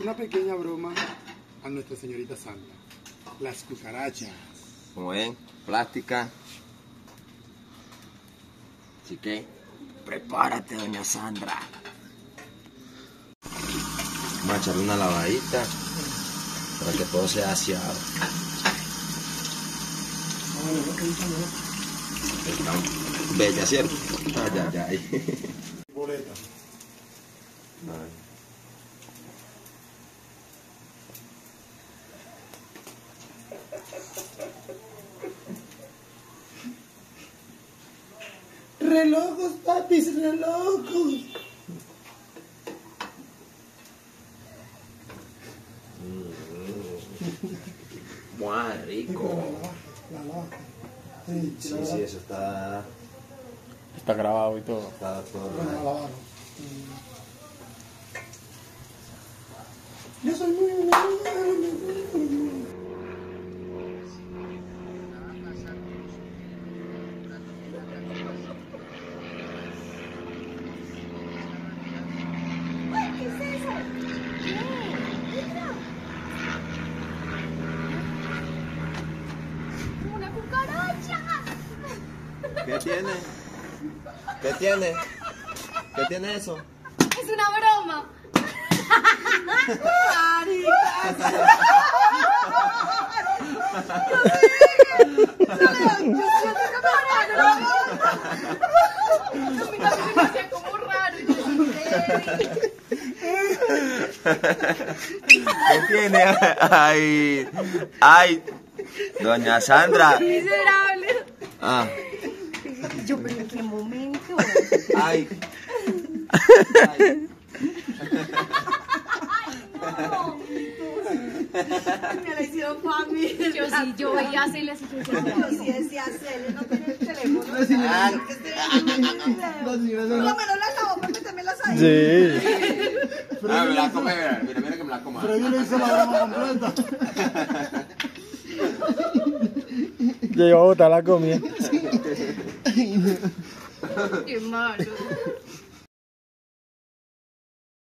Una pequeña broma a nuestra señorita Santa. Las cucarachas. Como ven, plástica. Así que, prepárate, doña Sandra. Vamos a echarle una lavadita para que todo sea aseado. Está bella, ¿cierto? Ay, ay, ay. Boleta. Ay. Relojos, papis, relojos. Muy rico. La lava. Sí, Sí, sí, eso está, Está grabado y todo. está todo. Lavaron. Yo soy muy malo. ¿Qué es eso? ¿Qué? Mira. Una cucaracha. ¿Qué tiene? ¿Qué tiene? ¿Qué tiene eso? Es una broma. ¿Qué tiene? Ay, ay, doña Sandra. Miserable. Ah, Yo, pero ¿en qué momento? ay. Me la hicieron familia. Yo sí, yo veía hacerle así. yo Yo sí decía hacerle, no tiene el teléfono. Ah, lo menos la lavó metérmelas ahí. Sí. Ah, me la come, mira, mira, mira que me la coma. Pero yo le hice la broma completa. Ya iba a botar la comida. Your mom.